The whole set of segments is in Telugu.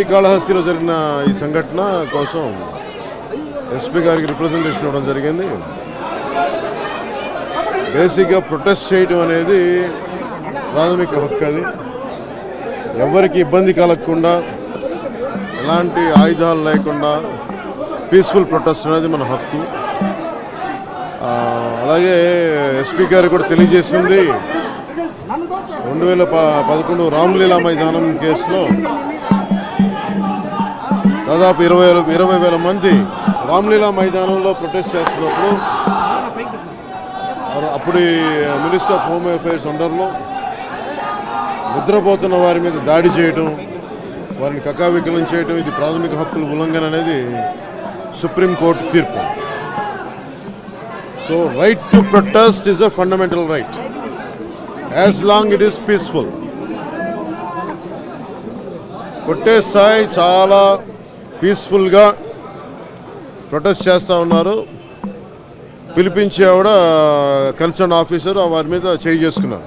శ్రీకాళహస్తిలో జరిగిన ఈ సంఘటన కోసం ఎస్పీ గారికి రిప్రజెంటేషన్ ఇవ్వడం జరిగింది. బేసిక్గా ప్రొటెస్ట్ చేయడం అనేది ప్రాథమిక హక్కు అది. ఎవరికి ఇబ్బంది కలగకుండా ఎలాంటి ఆయుధాలు లేకుండా పీస్ఫుల్ ప్రొటెస్ట్ అనేది మన హక్కు. అలాగే ఎస్పీ గారు కూడా తెలియజేసింది. రెండు వేల ప పదకొండు రామ్లీలా మైదానం కేసులో దాదాపు ఇరవై ఇరవై వేల మంది రామ్లీలా మైదానంలో ప్రొటెస్ట్ చేస్తున్నప్పుడు అప్పుడు మినిస్టర్ ఆఫ్ హోమ్ అఫైర్స్ అండర్లో నిద్రపోతున్న వారి మీద దాడి చేయడం వారిని కకావికలం చేయడం ఇది ప్రాథమిక హక్కుల ఉల్లంఘన అనేది సుప్రీంకోర్టు తీర్పు. So right to protest is a fundamental right as long it is peaceful కొట్టే స్థాయి చాలా పీస్ఫుల్గా ప్రొటెస్ట్ చేస్తూ ఉన్నారు. పిలిపించి ఆవిడ కన్సర్న్ ఆఫీసర్ వారి మీద చేయి చేసుకున్నారు.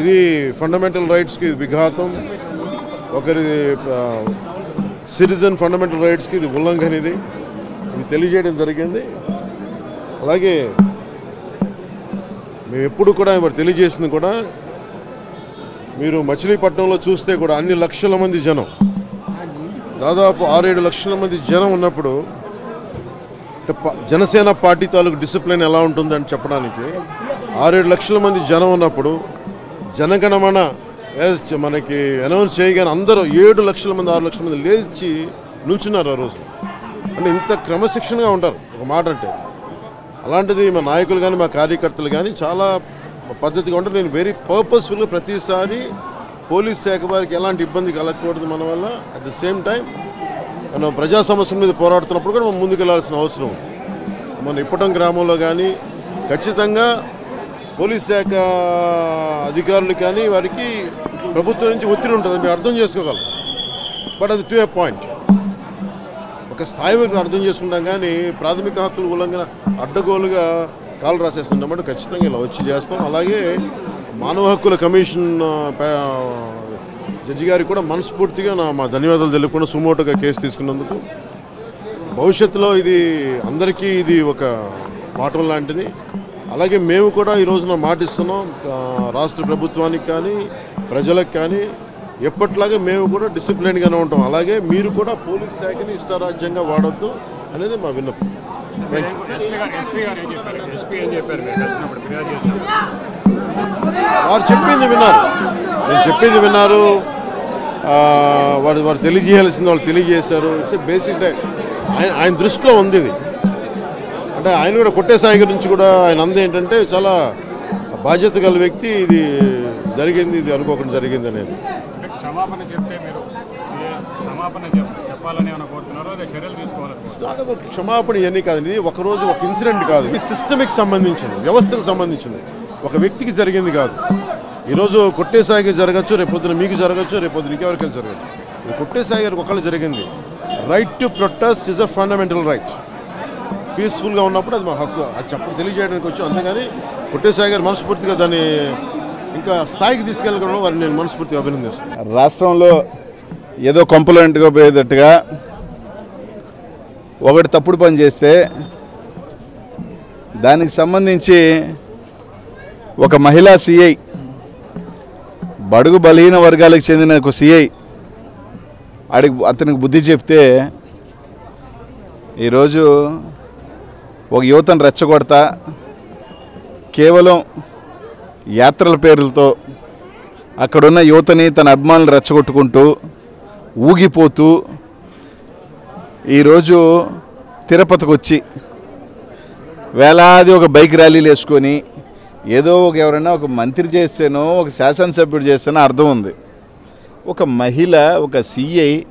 ఇది ఫండమెంటల్ రైట్స్కి విఘాతం. ఒకరి సిటిజన్ ఫండమెంటల్ రైట్స్కి ఇది ఉల్లంఘన ఇది. ఇది తెలియజేయడం జరిగింది. అలాగే మేము ఎప్పుడు కూడా మరి తెలియజేసింది కూడా మీరు మచిలీపట్నంలో చూస్తే కూడా అన్ని లక్షల మంది జనం దాదాపు ఆరేడు లక్షల మంది జనం ఉన్నప్పుడు ప- జనసేన పార్టీ తాలూకు డిసిప్లిన్ ఎలా ఉంటుందని చెప్పడానికి ఆరేడు లక్షల మంది జనం ఉన్నప్పుడు జనగణమన మనకి అనౌన్స్ చేయగానే అందరూ ఏడు లక్షల మంది ఆరు లక్షల మంది లేచి నిల్చున్నారు ఆ రోజు అంటే ఇంత క్రమశిక్షణగా ఉంటారు. ఒక మాట అంటే అలాంటిది మా నాయకులు కానీ మా కార్యకర్తలు కానీ చాలా పద్ధతిగా ఉంటారు. నేను వెరీ పర్పస్ఫుల్గా ప్రతిసారి పోలీస్ శాఖ వారికి ఎలాంటి ఇబ్బంది కలగకూడదు మన వల్ల. అట్ ద సేమ్ టైం మనం ప్రజా సమస్యల మీద పోరాడుతున్నప్పుడు కూడా మనం ముందుకెళ్ళాల్సిన అవసరం. మన ఇప్పటం గ్రామంలో కానీ ఖచ్చితంగా పోలీస్ శాఖ అధికారులు కానీ వారికి ప్రభుత్వం నుంచి ఒత్తిడి ఉంటుంది. మేము అర్థం చేసుకోగలం. బట్ అది టు ఏ పాయింట్ ఒక స్థాయి వరకు అర్థం చేసుకుంటాం కానీ ప్రాథమిక హక్కుల ఉల్లంఘన అడ్డగోలుగా కాలు రాసేస్తున్నామంటే ఖచ్చితంగా ఇలా వచ్చి చేస్తాం. అలాగే మానవ హక్కుల కమిషన్ జడ్జి గారికి కూడా మనస్ఫూర్తిగా నా మా ధన్యవాదాలు తెలుపుకున్న సుమోటోగా కేసు తీసుకున్నందుకు. భవిష్యత్తులో ఇది అందరికీ ఇది ఒక పాఠం లాంటిది. అలాగే మేము కూడా ఈ రోజున మాటిస్తున్నాం రాష్ట్ర ప్రభుత్వానికి కానీ ప్రజలకు కానీ ఎప్పట్లాగే మేము కూడా డిసిప్లిన్గానే ఉంటాం. అలాగే మీరు కూడా పోలీస్ శాఖని ఇష్టారాజ్యంగా వాడొద్దు అనేది మా విన్నపం. థ్యాంక్ యూ వారు చెప్పింది విన్నారు. నేను చెప్పింది విన్నారు. వారు వారు తెలియజేయాల్సింది వాళ్ళు తెలియజేశారు. ఇట్స్ బేసిక్ ఆయన ఆయన దృష్టిలో ఉంది ఇది. అంటే ఆయన కూడా కొట్టే సాయి గురించి కూడా ఆయన అంది ఏంటంటే చాలా బాధ్యత గల వ్యక్తి ఇది జరిగింది ఇది అనుకోకుండా జరిగింది అనేది. క్షమాపణ ఇవన్నీ కాదు. ఇది ఒక రోజు ఒక ఇన్సిడెంట్ కాదు. ఇది సిస్టమిక్ సంబంధించింది వ్యవస్థకు సంబంధించింది. ఒక వ్యక్తికి జరిగింది కాదు. ఈరోజు కొట్టేసాయికి జరగచ్చు రేపొద్దున మీకు జరగచ్చు రేపొద్దున ఇంకెవరికైనా జరగచ్చు. ఇది కొట్టేసాయి గారికి ఒకళ్ళు జరిగింది. Right to protest is a fundamental right పీస్ఫుల్గా ఉన్నప్పుడు అది మా హక్కు. అది చెప్పడం తెలియజేయడానికి వచ్చాం. అంతేగాని కొట్టేసాయి గారు మనస్ఫూర్తిగా దాన్ని ఇంకా స్థాయికి తీసుకెళ్ళడం వారిని నేను మనస్ఫూర్తిగా అభినందిస్తాను రాష్ట్రంలో ఏదో కంప్లైంట్గా పోయేటట్టుగా ఒకటి తప్పుడు పని చేస్తే దానికి సంబంధించి ఒక మహిళా సిఐ బడుగు బలహీన వర్గాలకు చెందిన ఒక సిఐ అడిగి అతనికి బుద్ధి చెప్తే ఈరోజు ఒక యువతను రెచ్చగొడతా కేవలం యాత్రల పేర్లతో అక్కడున్న యువతని తన అభిమానులు రెచ్చగొట్టుకుంటూ ఊగిపోతూ ఈరోజు తిరుపతికి వచ్చి వేలాది ఒక బైక్ ర్యాలీలు వేసుకొని ఏదో ఒక ఎవరైనా ఒక మంత్రి చేస్తేనో ఒక శాసనసభ్యుడు చేస్తేనో అర్థం ఉంది. ఒక మహిళ ఒక సిఐ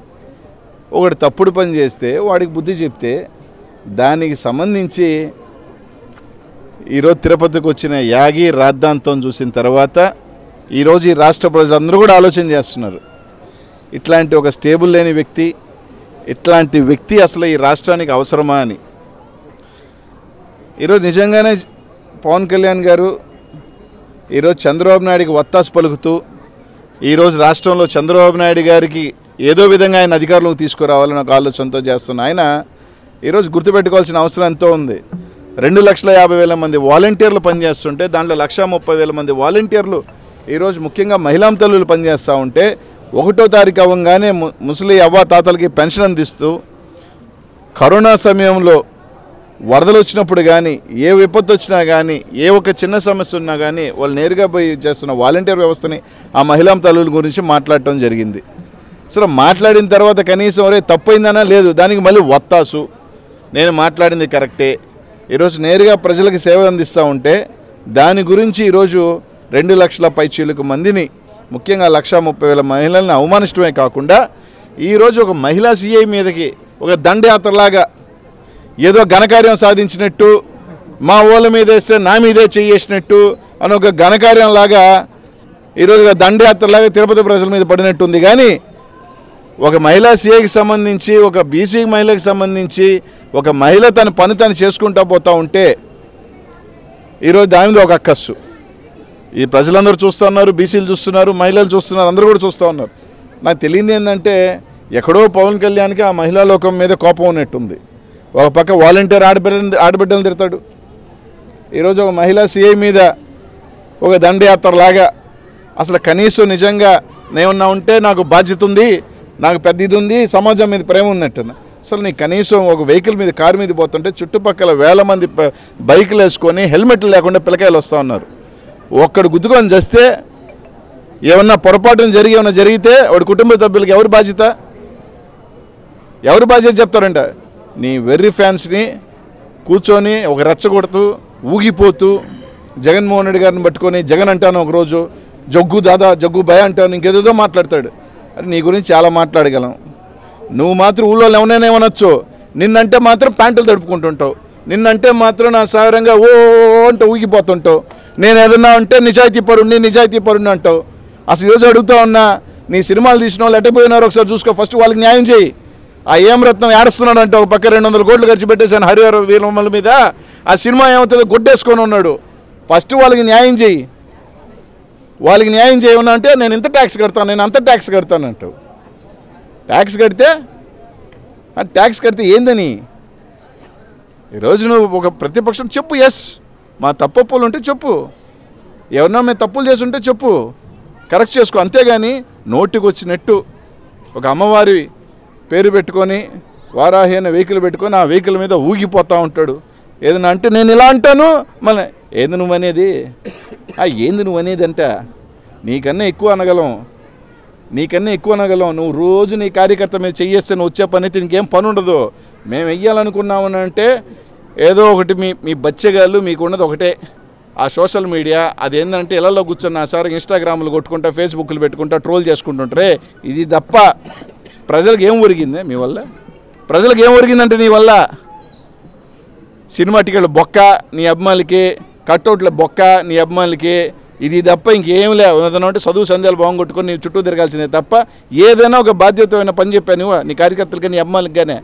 ఒకటి తప్పుడు పని చేస్తే వాడికి బుద్ధి చెప్తే దానికి సంబంధించి ఈరోజు తిరుపతికి వచ్చిన యాగి రాద్ధాంతం చూసిన తర్వాత ఈరోజు ఈ రాష్ట్ర ప్రజలందరూ కూడా ఆలోచన చేస్తున్నారు. ఇట్లాంటి ఒక స్టేబుల్ లేని వ్యక్తి ఇట్లాంటి వ్యక్తి అసలు ఈ రాష్ట్రానికి అవసరమా అని. ఈరోజు నిజంగానే పవన్ కళ్యాణ్ గారు ఈరోజు చంద్రబాబు నాయుడికి వత్తాసు పలుకుతూ ఈరోజు రాష్ట్రంలో చంద్రబాబు నాయుడు గారికి ఏదో విధంగా ఆయన అధికారంలోకి తీసుకురావాలని ఒక ఆలోచనతో చేస్తున్న ఆయన ఈరోజు గుర్తుపెట్టుకోవాల్సిన అవసరం ఎంతో ఉంది. రెండు లక్షల యాభై వేల మంది వాలంటీర్లు పనిచేస్తుంటే దాంట్లో లక్ష ముప్పై వేల మంది వాలంటీర్లు ఈరోజు ముఖ్యంగా మహిళా తల్లులు పనిచేస్తూ ఉంటే ఒకటో తారీఖు అవ్వగానే ము- ముసలి అవ్వ తాతలకి పెన్షన్ అందిస్తూ కరోనా సమయంలో వరదలు వచ్చినప్పుడు కానీ ఏ విపత్తు వచ్చినా కానీ ఏ ఒక చిన్న సమస్య ఉన్నా కానీ వాళ్ళు నేరుగా పోయి చేస్తున్న వాలంటీర్ వ్యవస్థని ఆ మహిళా తల్లుల గురించి మాట్లాడటం జరిగింది. సరే మాట్లాడిన తర్వాత కనీసం ఒరే తప్పైందనా లేదు దానికి మళ్ళీ వత్తాసు. నేను మాట్లాడింది కరెక్టే. ఈరోజు నేరుగా ప్రజలకు సేవ అందిస్తూ ఉంటే దాని గురించి ఈరోజు రెండు లక్షల పైచీలకు మందిని ముఖ్యంగా లక్ష ముప్పై వేల మహిళల్ని అవమానించడమే కాకుండా ఈరోజు ఒక మహిళా సీఐ మీదకి ఒక దండయాత్రలాగా ఏదో ఘనకార్యం సాధించినట్టు మా ఓళ్ళ మీద వేస్తే నా మీదే చేయేసినట్టు అని ఒక ఘనకార్యంలాగా ఈరోజు దండయాత్రలాగా తిరుపతి ప్రజల మీద పడినట్టుంది. కానీ ఒక మహిళా సీఏకి సంబంధించి ఒక బీసీ మహిళకి సంబంధించి ఒక మహిళ తన పని తను చేసుకుంటూ పోతూ ఉంటే ఈరోజు దాని మీద ఒక అక్కస్సు. ఈ ప్రజలందరూ చూస్తూ ఉన్నారు బీసీలు చూస్తున్నారు మహిళలు చూస్తున్నారు అందరూ కూడా చూస్తూ ఉన్నారు. నాకు తెలియంది ఏంటంటే ఎక్కడో పవన్ కళ్యాణ్కి ఆ మహిళా లోకం మీద కోపం ఉన్నట్టుంది. ఒక పక్క వాలంటీర్ ఆడబిడ్డని ఆడబిడ్డలను తిడతాడు. ఈరోజు ఒక మహిళా సీఐ మీద ఒక దండయాత్రలాగా అసలు కనీసం నిజంగా నేనున్నా ఉంటే నాకు బాధ్యత ఉంది నాకు పెద్ద ఇది ఉంది సమాజం మీద ప్రేమ ఉన్నట్టు అసలు నీ కనీసం ఒక వెహికల్ మీద కారు మీద పోతుంటే చుట్టుపక్కల వేల మంది బైకులు వేసుకొని హెల్మెట్లు లేకుండా పిల్లకాయలు వస్తూ ఉన్నారు. ఒక్కడు గుద్దుకొని చేస్తే ఏమన్నా పొరపాటున జరిగి ఏమన్నా జరిగితే వాడి కుటుంబ సభ్యులకి ఎవరి బాధ్యత? ఎవరు బాధ్యత చెప్తారంట? నీ వెర్రి ఫ్యాన్స్ని కూర్చొని ఒక రెచ్చగొడుతూ ఊగిపోతూ జగన్మోహన్ రెడ్డి గారిని పట్టుకొని జగన్ అంటాను ఒకరోజు జగ్గు దాదా జగ్గు భయ అంటాను ఇంకేదేదో మాట్లాడతాడు. అరే నీ గురించి చాలా మాట్లాడగలం. నువ్వు మాత్రం ఊళ్ళో ఎవరైనా ఏమనొచ్చు? నిన్నంటే మాత్రం ప్యాంటులు తడుపుకుంటుంటావు. నిన్నంటే మాత్రం నా సాగరంగా ఓ అంటే ఊగిపోతుంటావు. నేను ఏదన్నా అంటే నిజాయితీ పరుణ్ణి నిజాయితీ పరుణ్ణి అంటావు. అసలు ఈరోజు అడుగుతా ఉన్నా నీ సినిమాలు తీసిన వాళ్ళు ఎట్టపోయినారు ఒకసారి చూసుకో. ఫస్ట్ వాళ్ళకి న్యాయం చేయి. ఆ ఏమరత్నం ఏడుస్తున్నాడు అంటే ఒక పక్క రెండు వందల కోట్లు ఖర్చు పెట్టేశాను హరిహర వీరమ్మల మీద. ఆ సినిమా ఏమవుతుందో గుడ్డేసుకొని ఉన్నాడు. ఫస్ట్ వాళ్ళకి న్యాయం చేయి వాళ్ళకి న్యాయం చేయమన్నా అంటే నేను ఇంత ట్యాక్స్ కడతాను నేను అంత ట్యాక్స్ కడతాను అంటావు ట్యాక్స్ కడితే ట్యాక్స్ కడితే ఏందని? ఈరోజు నువ్వు ఒక ప్రతిపక్షం చెప్పు ఎస్ మా తప్పులు ఉంటే చెప్పు. ఎవరినో మేము తప్పులు చేసి ఉంటే చెప్పు. కరెక్ట్ చేసుకో అంతేగాని నోటికి వచ్చినట్టు ఒక అమ్మవారి పేరు పెట్టుకొని వారాహి అనే వెహికల్ పెట్టుకొని ఆ వెహికల్ మీద ఊగిపోతూ ఉంటాడు. ఏదైనా అంటే నేను ఇలా అంటాను? మళ్ళీ ఏంది నువ్వు అనేది ఏంది నువ్వు అనేది అంట నీకన్నా ఎక్కువ అనగలం. నీకన్నా ఎక్కువ అనగలం. నువ్వు రోజు నీ కార్యకర్త మీద చెయ్యేస్తే నువ్వు వచ్చే పని అయితే నీకేం పని ఉండదు. మేము వెయ్యాలనుకున్నామని అంటే ఏదో ఒకటి మీ మీ బచ్చగాళ్ళు మీకు ఉన్నది ఒకటే. ఆ సోషల్ మీడియా అది ఏంటంటే ఇళ్ళలో కూర్చున్న సార్ ఇన్స్టాగ్రామ్లు కొట్టుకుంటా ఫేస్బుక్లు పెట్టుకుంటా ట్రోల్ చేసుకుంటుంటారే. ఇది తప్ప ప్రజలకు ఏం ఒరిగిందే మీ వల్ల? ప్రజలకు ఏం ఒరిగిందంటే నీ వల్ల? సినిమా టికెట్లు బొక్క నీ అభిమానులకి కట్అవుట్ల బొక్క నీ అభిమానులకి. ఇది తప్ప ఇంకేం లేవు. ఏదైనా అంటే చదువు సందేహాలు బాగుంగొట్టుకొని నీ చుట్టూ తిరగాల్సిందే తప్ప ఏదైనా ఒక బాధ్యతమైన పని చెప్పాను నువ్వు నీ కార్యకర్తలకి నీ అభిమానులకి కానీ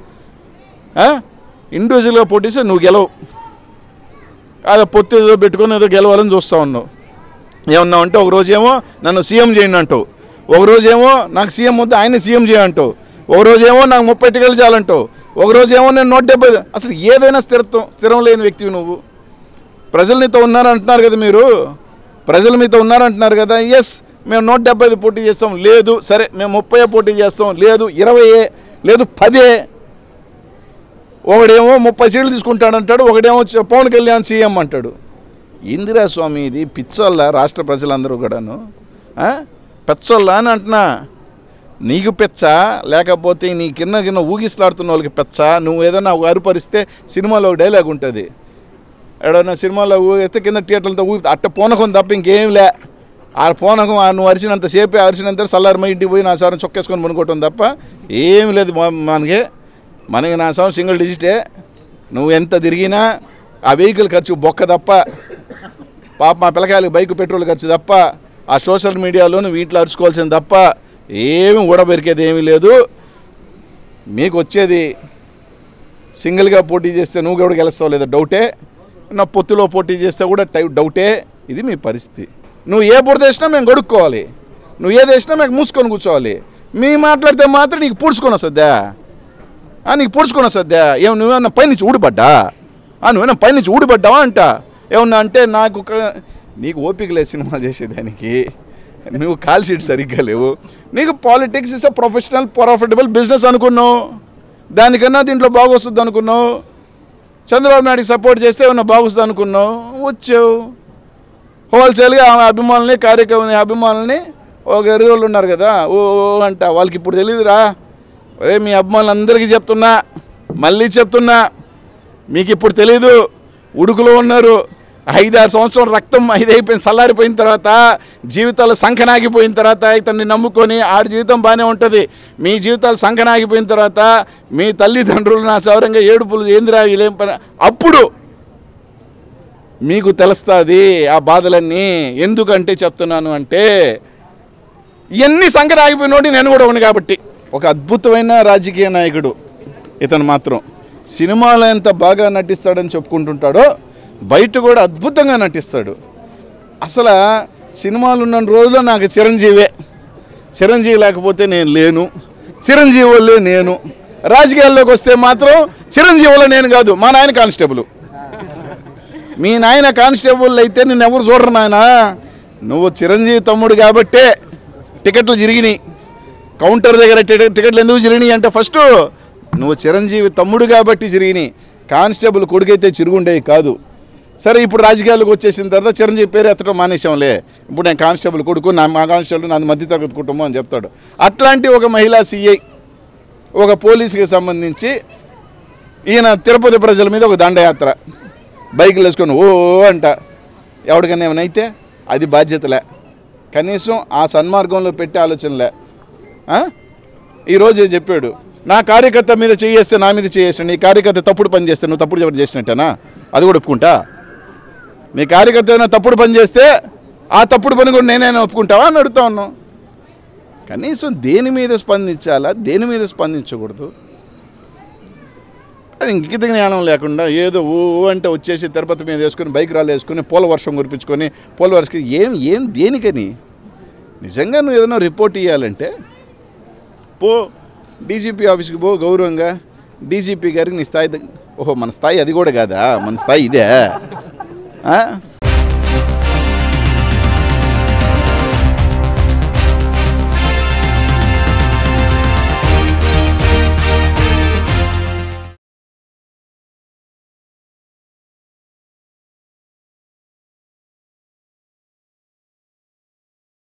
ఇండివిజువల్గా పోటీస్తే నువ్వు గెలవు. అదే పొత్తు ఏదో పెట్టుకొని ఏదో గెలవాలని చూస్తూ ఉన్నావు. ఏమన్నా అంటే ఒక రోజేమో నన్ను సీఎం చేయండి అంటావు. ఒకరోజేమో నాకు సీఎం వద్దు ఆయన సీఎం చేయంటావు. ఒకరోజేమో నాకు ముప్పై టికెట్లు చాలంటావు. ఒకరోజేమో నేను నూట డెబ్బై అసలు ఏదైనా స్థిరత్వం స్థిరం లేని వ్యక్తివి నువ్వు. ప్రజలు నీతో ఉన్నారంటున్నారు కదా మీరు. ప్రజలు మీతో ఉన్నారంటున్నారు కదా. ఎస్ మేము నూట డెబ్బై ఐదు పోటీ చేస్తాం. లేదు సరే మేము ముప్పై పోటీ చేస్తాం. లేదు ఇరవై లేదు పదే ఒకడేమో ముప్పై సీట్లు తీసుకుంటాడంటాడు ఒకడేమో పవన్ కళ్యాణ్ సీఎం అంటాడు. ఇందిరా స్వామి ఇది పిచ్చోళ్ళ రాష్ట్ర ప్రజలందరూ కూడాను పెచ్చోళ్ళా అని అంటున్నా. నీకు పెచ్చ? లేకపోతే నీ కింద కింద ఊగిసలాడుతున్న వాళ్ళకి పెచ్చ? నువ్వు ఏదైనా అరుపరిస్తే సినిమాలో ఒక డైలాగ్ ఉంటుంది. ఎడన్నా సినిమాలో ఊగిస్తే కింద థియేటర్లతో ఊగి అట్ట పోనకం తప్ప ఇంకేం లే. ఆ పోనకం ఆ నువ్వు అరిసినంత సేపే అరిసినంత సల్లారి మా ఇంటికి పోయి నా సారం చొక్కేసుకొని పనుకోవటం తప్ప ఏం లేదు మనకి. మనకి నా సారం సింగిల్ డిజిటే నువ్వు ఎంత తిరిగినా ఆ వెహికల్ ఖర్చు బొక్క తప్ప. పాప మా పిల్లకాయలకి బైక్ పెట్రోల్ ఖర్చు తప్ప. ఆ సోషల్ మీడియాలోను వీటిలో అరుచుకోవాల్సింది తప్ప ఏమి ఊడబెరికేది ఏమీ లేదు. మీకు వచ్చేది సింగిల్గా పోటీ చేస్తే నువ్వు కూడా గెలుస్తావు లేదా డౌటే. నా పొత్తులో పోటీ చేస్తే కూడా టై డౌటే. ఇది మీ పరిస్థితి. నువ్వు ఏ బురద వేసినా మేము గడుక్కోవాలి. నువ్వు ఏది వేసినా మేము మూసుకొని కూర్చోవాలి. మీ మాట్లాడితే మాత్రం నీకు పూడ్చుకొని వస్తుందా? నీకు పూడ్చుకొని వస్తుందా? ఏం నువ్వేమన్నా పైనుంచి ఊడిపడ్డా? ఆ, నువ్వేమన్నా పైనుంచి ఊడిపడ్డావా అంట? ఏమన్నా అంటే నాకు నీకు ఓపిక లేదు సినిమా చేసేదానికి. నువ్వు కాల్ షీట్ సరిగ్గా లేవు. నీకు politics is a professional profitable business అనుకున్నావు. దానికన్నా దీంట్లో బాగొస్తుంది అనుకున్నావు. చంద్రబాబు నాయుడికి సపోర్ట్ చేస్తే ఏమన్నా బాగుస్తుంది అనుకున్నావు. వచ్చావు. హోల్సేల్గా ఆమె అభిమానుల్ని కార్యక్రమం అభిమానుల్ని ఒక ఎరువులు ఉన్నారు కదా. ఓ అంట. వాళ్ళకి ఇప్పుడు తెలియదురా అరే మీ అభిమానులందరికీ చెప్తున్నా. మళ్ళీ చెప్తున్నా. మీకు ఇప్పుడు తెలీదు. ఉడుకులో ఉన్నారు. ఐదారు సంవత్సరం రక్తం ఐదైపోయిన చల్లారిపోయిన తర్వాత జీవితాలు సంఖనాగిపోయిన తర్వాత ఇతన్ని నమ్ముకొని ఆడి జీవితం బాగానే ఉంటుంది. మీ జీవితాలు సంఖనాగిపోయిన తర్వాత మీ తల్లిదండ్రులు నా సౌరంగా ఏడుపులు ఏందిరా వీళ్ళేం పని? అప్పుడు మీకు తెలుస్తుంది ఆ బాధలన్నీ. ఎందుకంటే చెప్తున్నాను అంటే ఇవన్నీ సంకర ఆగిపోయినోడి నేను కూడా ఉన్నాను కాబట్టి. ఒక అద్భుతమైన రాజకీయ నాయకుడు ఇతను మాత్రం. సినిమాలో ఎంత బాగా నటిస్తాడని చెప్పుకుంటుంటాడో బయట కూడా అద్భుతంగా నటిస్తాడు. అసలు సినిమాలు ఉన్న రోజుల్లో నాకు చిరంజీవే. చిరంజీవి లేకపోతే నేను లేను. చిరంజీవి వల్లే నేను. రాజకీయాల్లోకి వస్తే మాత్రం చిరంజీవి వల్ల నేను కాదు మా నాయన కానిస్టేబుల్. మీ నాయన కానిస్టేబుల్ అయితే నిన్ను ఎవరు చూడరు నాయన. నువ్వు చిరంజీవి తమ్ముడు కాబట్టే టికెట్లు జరిగినాయి. కౌంటర్ దగ్గర టికెట్లు ఎందుకు జరిగినాయి అంటే ఫస్ట్ నువ్వు చిరంజీవి తమ్ముడు కాబట్టి జరిగినాయి. కానిస్టేబుల్ కొడుకైతే చిరుగుండేవి కాదు. సరే ఇప్పుడు రాజకీయాలకు వచ్చేసిన తర్వాత చిరంజీవి పేరు ఎత్తడం మానేశాంలే. ఇప్పుడు నేను కానిస్టేబుల్ కొడుకు నా మా కానిస్టేబుల్ నాది మధ్యతరగతి కుటుంబం అని చెప్తాడు. అట్లాంటి ఒక మహిళా సీఐ ఒక పోలీసుకి సంబంధించి ఈయన తిరుపతి ప్రజల మీద ఒక దండయాత్ర. బైకులు వేసుకొని ఓ అంట. ఎవరికైనా ఏమైనా అయితే అది బాధ్యతలే. కనీసం ఆ సన్మార్గంలో పెట్టే ఆలోచనలే. ఈరోజు చెప్పాడు? నా కార్యకర్త మీద చేయేస్తే నా మీద చేయేస్తాను నీ కార్యకర్త తప్పుడు పని చేస్తే నువ్వు తప్పుడు చెప్పడం చేసినట్టేనా? అది కూడా ఒప్పుకుంటా? మీ కార్యకర్త ఏదైనా తప్పుడు పని చేస్తే ఆ తప్పుడు పని కూడా నేనైనా ఒప్పుకుంటావా అని అడుగుతా ఉన్నాం. కనీసం దేని మీద స్పందించాలా దేని మీద స్పందించకూడదు? అది ఇంకిత జ్ఞానం లేకుండా ఏదో ఓ అంటే వచ్చేసి తిరుపతి మీద వేసుకొని బైక్ రాళ్ళు వేసుకొని పోల వర్షం కురిపించుకొని పోల ఏం ఏం దేనికని? నిజంగా నువ్వు ఏదైనా రిపోర్ట్ ఇవ్వాలంటే పో డీజీపీ ఆఫీస్కి పో గౌరవంగా. డీజీపీ గారికి నీ స్థాయి ఓహో మన స్థాయి అది కూడా కాదా? మన స్థాయి ఇదే. ఆ?